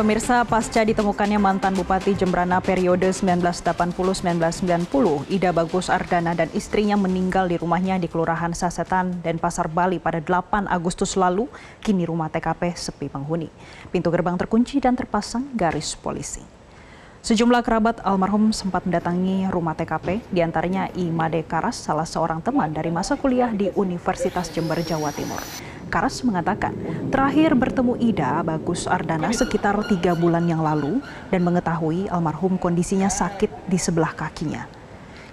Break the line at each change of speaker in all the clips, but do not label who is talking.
Pemirsa, pasca ditemukannya mantan Bupati Jembrana periode 1980-1990, Ida Bagus Ardana dan istrinya meninggal di rumahnya di Kelurahan Sasetan dan Pasar Bali pada 8 Agustus lalu, kini rumah TKP sepi penghuni. Pintu gerbang terkunci dan terpasang garis polisi. Sejumlah kerabat almarhum sempat mendatangi rumah TKP, di antaranya Imade Karas, salah seorang teman dari masa kuliah di Universitas Jember, Jawa Timur. Karas mengatakan terakhir bertemu Ida Bagus Ardana sekitar tiga bulan yang lalu dan mengetahui almarhum kondisinya sakit di sebelah kakinya.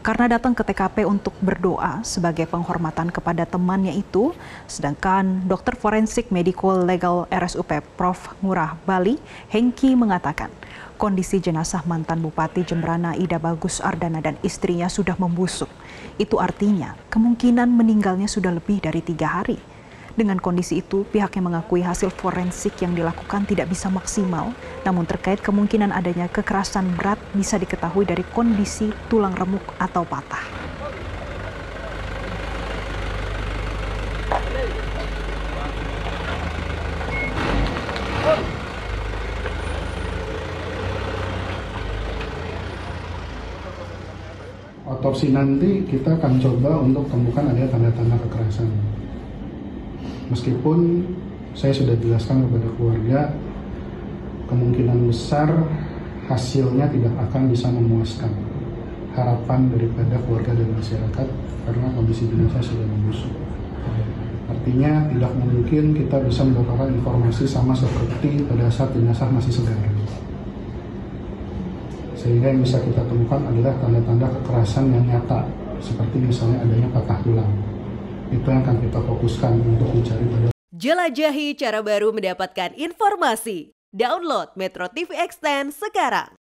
Karena datang ke TKP untuk berdoa sebagai penghormatan kepada temannya itu, sedangkan dokter forensik medical legal RSUP Prof. Ngurah Bali, Hengki mengatakan kondisi jenazah mantan Bupati Jembrana Ida Bagus Ardana dan istrinya sudah membusuk. Itu artinya kemungkinan meninggalnya sudah lebih dari tiga hari. Dengan kondisi itu, pihaknya mengakui hasil forensik yang dilakukan tidak bisa maksimal, namun terkait kemungkinan adanya kekerasan berat bisa diketahui dari kondisi tulang remuk atau patah.
Otopsi nanti kita akan coba untuk temukan ada tanda-tanda kekerasan meskipun saya sudah jelaskan kepada keluarga kemungkinan besar hasilnya tidak akan bisa memuaskan harapan daripada keluarga dan masyarakat karena kondisi jenazah sudah membusuk. Artinya tidak mungkin kita bisa mendapatkan informasi sama seperti pada saat jenazah masih segar. Sehingga yang bisa kita temukan adalah tanda-tanda kekerasan yang nyata, seperti misalnya adanya patah tulang itu yang akan kita fokuskan untuk mencari pada
Jelajahi cara baru mendapatkan informasi. Download Metro TV Extend sekarang.